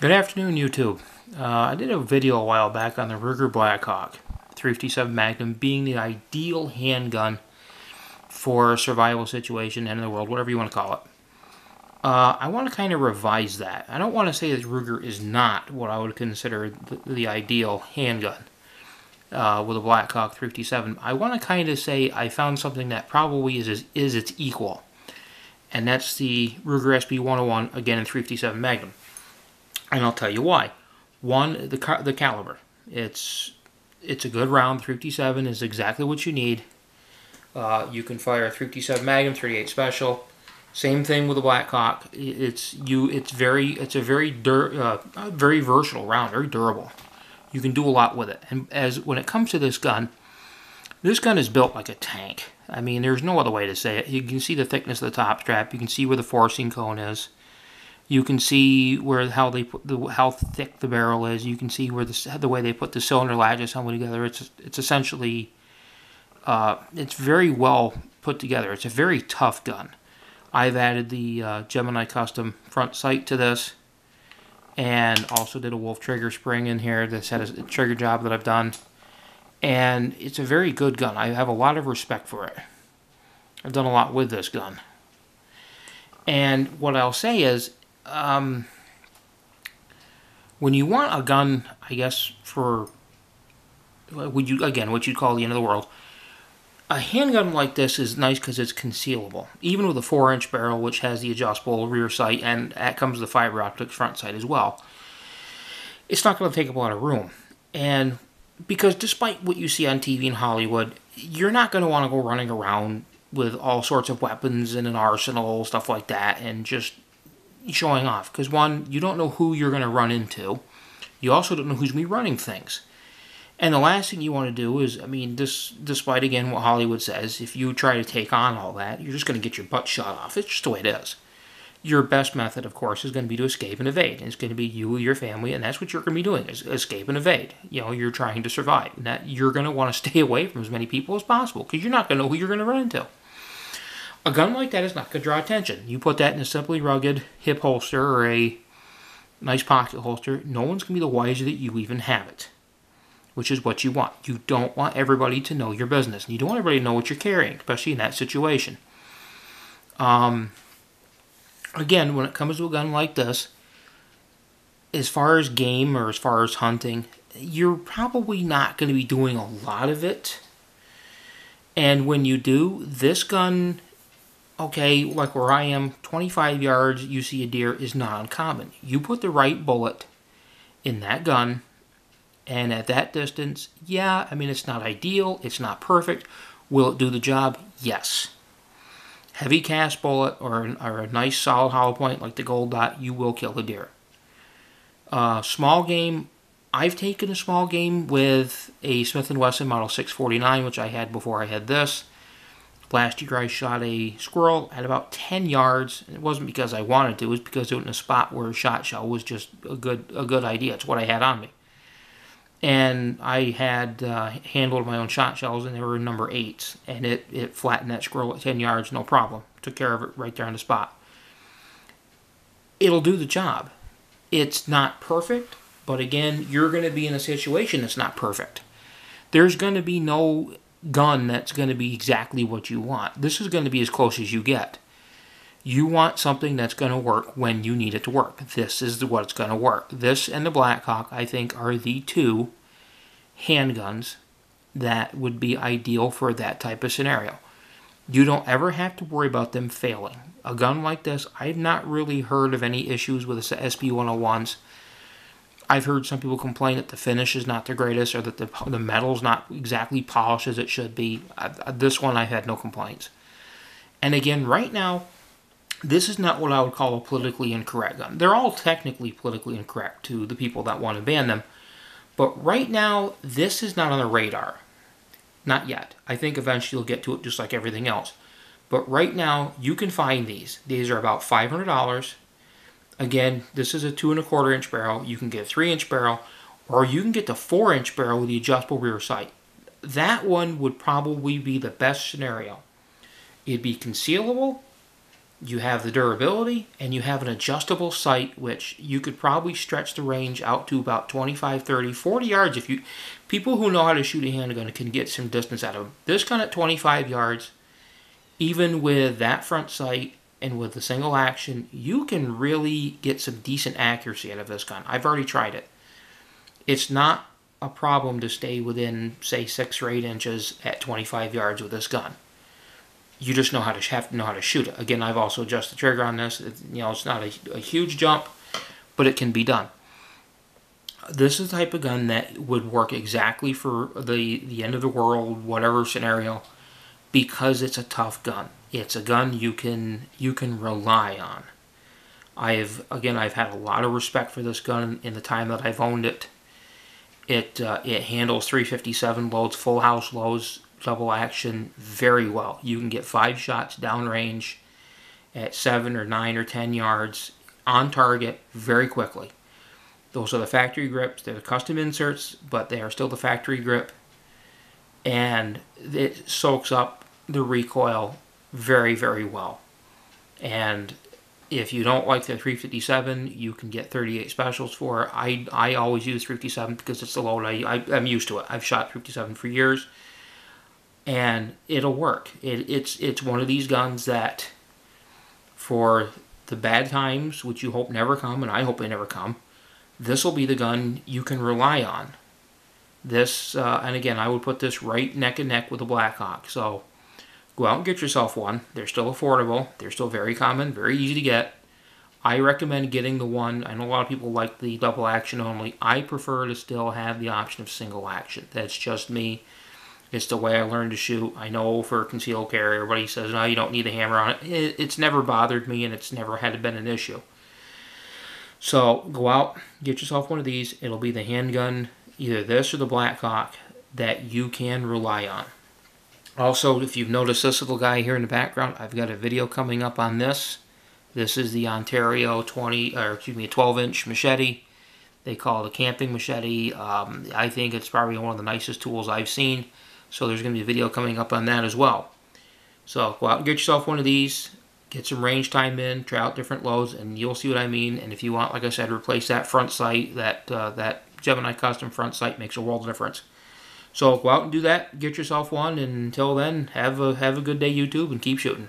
Good afternoon, YouTube. Uh, I did a video a while back on the Ruger Blackhawk 357 Magnum being the ideal handgun for a survival situation, end of the world, whatever you want to call it. Uh, I want to kind of revise that. I don't want to say that Ruger is not what I would consider the, the ideal handgun uh, with a Blackhawk 357. I want to kind of say I found something that probably is, is, is its equal, and that's the Ruger SP-101, again in 357 Magnum and I'll tell you why. One, the the caliber. It's it's a good round. 357 is exactly what you need. Uh, you can fire a 357 Magnum, 38 Special. Same thing with the Blackhawk. It's you. It's very. It's a very dur, uh, very versatile round. Very durable. You can do a lot with it. And as when it comes to this gun, this gun is built like a tank. I mean, there's no other way to say it. You can see the thickness of the top strap. You can see where the forcing cone is. You can see where how they put the how thick the barrel is. You can see where the the way they put the cylinder latch assembly together. It's it's essentially uh, it's very well put together. It's a very tough gun. I've added the uh, Gemini custom front sight to this, and also did a Wolff trigger spring in here. This had a trigger job that I've done, and it's a very good gun. I have a lot of respect for it. I've done a lot with this gun. And what I'll say is, um, when you want a gun, I guess for would you again what you'd call the end of the world. A handgun like this is nice because it's concealable, even with a four-inch barrel, which has the adjustable rear sight, and that comes with the fiber optic front sight as well. It's not going to take up a lot of room, and because despite what you see on TV in Hollywood, you're not going to want to go running around with all sorts of weapons and an arsenal, stuff like that, and just showing off because one, you don't know who you're going to run into. You also don't know who's going to be running things. And the last thing you want to do is, I mean, this, despite again what Hollywood says, if you try to take on all that, you're just going to get your butt shot off. It's just the way it is. Your best method, of course, is going to be to escape and evade. And it's going to be you, your family, and that's what you're going to be doing: is escape and evade. You know, you're trying to survive, and that you're going to want to stay away from as many people as possible because you're not going to know who you're going to run into. A gun like that is not going to draw attention. You put that in a simply rugged hip holster or a nice pocket holster, no one's going to be the wiser that you even have it, which is what you want. You don't want everybody to know your business. And you don't want everybody to know what you're carrying, especially in that situation. Um, again, when it comes to a gun like this, as far as game or as far as hunting, you're probably not going to be doing a lot of it. And when you do, this gun okay, like where I am, 25 yards, you see a deer is not uncommon. You put the right bullet in that gun, and at that distance, yeah, I mean, it's not ideal, it's not perfect. Will it do the job? Yes. Heavy cast bullet or, or a nice solid hollow point like the gold dot, you will kill the deer. Uh, small game, I've taken a small game with a Smith & Wesson Model 649, which I had before I had this. Last year I shot a squirrel at about 10 yards. and It wasn't because I wanted to, it was because it was in a spot where a shot shell was just a good a good idea. It's what I had on me. And I had uh, handled my own shot shells and they were number 8s. And it, it flattened that squirrel at 10 yards, no problem. Took care of it right there on the spot. It'll do the job. It's not perfect, but again, you're going to be in a situation that's not perfect. There's going to be no gun that's going to be exactly what you want. This is going to be as close as you get. You want something that's going to work when you need it to work. This is what's going to work. This and the Blackhawk, I think, are the two handguns that would be ideal for that type of scenario. You don't ever have to worry about them failing. A gun like this, I've not really heard of any issues with the SB 101s I've heard some people complain that the finish is not the greatest or that the, the metal's not exactly polished as it should be. I, this one, I've had no complaints. And again, right now, this is not what I would call a politically incorrect gun. They're all technically politically incorrect to the people that want to ban them. But right now, this is not on the radar. Not yet. I think eventually you'll get to it just like everything else. But right now, you can find these. These are about $500. Again, this is a two and a quarter inch barrel. You can get a three inch barrel, or you can get the four inch barrel with the adjustable rear sight. That one would probably be the best scenario. It'd be concealable, you have the durability and you have an adjustable sight which you could probably stretch the range out to about 25 30 40 yards if you people who know how to shoot a handgun can get some distance out of them this gun at 25 yards even with that front sight and with the single action you can really get some decent accuracy out of this gun i've already tried it it's not a problem to stay within say six or eight inches at 25 yards with this gun you just know how to have to know how to shoot it. Again, I've also adjusted the trigger on this. It, you know, it's not a, a, huge jump, but it can be done. This is the type of gun that would work exactly for the the end of the world, whatever scenario, because it's a tough gun. It's a gun you can you can rely on. I've again I've had a lot of respect for this gun in the time that I've owned it. It uh, it handles 357 loads, full house loads double action very well. You can get five shots downrange at seven or nine or ten yards on target very quickly. Those are the factory grips. They're the custom inserts, but they are still the factory grip. And it soaks up the recoil very, very well. And if you don't like the 357, you can get 38 specials for it. I, I always use 357 because it's the load I, I, I'm used to it. I've shot 357 for years and it'll work. It, it's it's one of these guns that, for the bad times, which you hope never come, and I hope they never come, this will be the gun you can rely on. This, uh, and again, I would put this right neck and neck with a Blackhawk. So go out and get yourself one. They're still affordable. They're still very common, very easy to get. I recommend getting the one. I know a lot of people like the double action only. I prefer to still have the option of single action. That's just me. It's the way I learned to shoot. I know for concealed carry, everybody says, no, you don't need a hammer on it. It's never bothered me and it's never had to been an issue. So go out, get yourself one of these. It'll be the handgun, either this or the Blackhawk, that you can rely on. Also, if you've noticed this little guy here in the background, I've got a video coming up on this. This is the Ontario 20, or excuse me, a 12 inch machete. They call it a camping machete. Um, I think it's probably one of the nicest tools I've seen. So there's going to be a video coming up on that as well. So go out and get yourself one of these, get some range time in, try out different loads, and you'll see what I mean. And if you want, like I said, replace that front sight, that uh, that Gemini custom front sight makes a world of difference. So go out and do that, get yourself one, and until then, have a have a good day, YouTube, and keep shooting.